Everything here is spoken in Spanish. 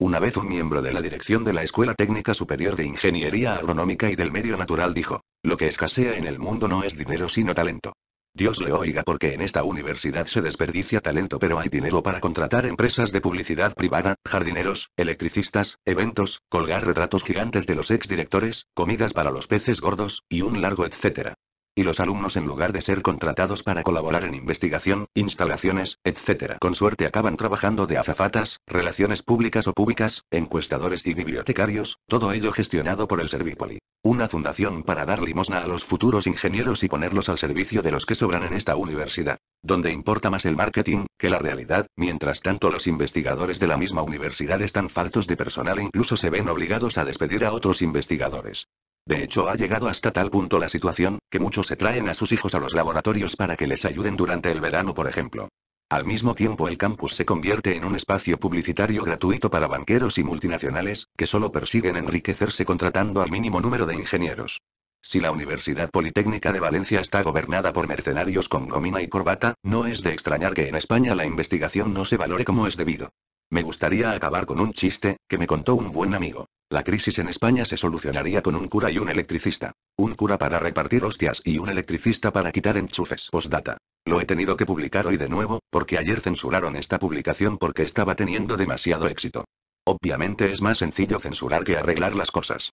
Una vez un miembro de la dirección de la Escuela Técnica Superior de Ingeniería Agronómica y del Medio Natural dijo, lo que escasea en el mundo no es dinero sino talento. Dios le oiga porque en esta universidad se desperdicia talento pero hay dinero para contratar empresas de publicidad privada, jardineros, electricistas, eventos, colgar retratos gigantes de los exdirectores, comidas para los peces gordos, y un largo etcétera. Y los alumnos en lugar de ser contratados para colaborar en investigación, instalaciones, etc. Con suerte acaban trabajando de azafatas, relaciones públicas o públicas, encuestadores y bibliotecarios, todo ello gestionado por el Servipoli. Una fundación para dar limosna a los futuros ingenieros y ponerlos al servicio de los que sobran en esta universidad. Donde importa más el marketing, que la realidad, mientras tanto los investigadores de la misma universidad están faltos de personal e incluso se ven obligados a despedir a otros investigadores. De hecho, ha llegado hasta tal punto la situación, que muchos se traen a sus hijos a los laboratorios para que les ayuden durante el verano, por ejemplo. Al mismo tiempo, el campus se convierte en un espacio publicitario gratuito para banqueros y multinacionales, que solo persiguen enriquecerse contratando al mínimo número de ingenieros. Si la Universidad Politécnica de Valencia está gobernada por mercenarios con gomina y corbata, no es de extrañar que en España la investigación no se valore como es debido. Me gustaría acabar con un chiste, que me contó un buen amigo. La crisis en España se solucionaría con un cura y un electricista. Un cura para repartir hostias y un electricista para quitar enchufes. Postdata. Lo he tenido que publicar hoy de nuevo, porque ayer censuraron esta publicación porque estaba teniendo demasiado éxito. Obviamente es más sencillo censurar que arreglar las cosas.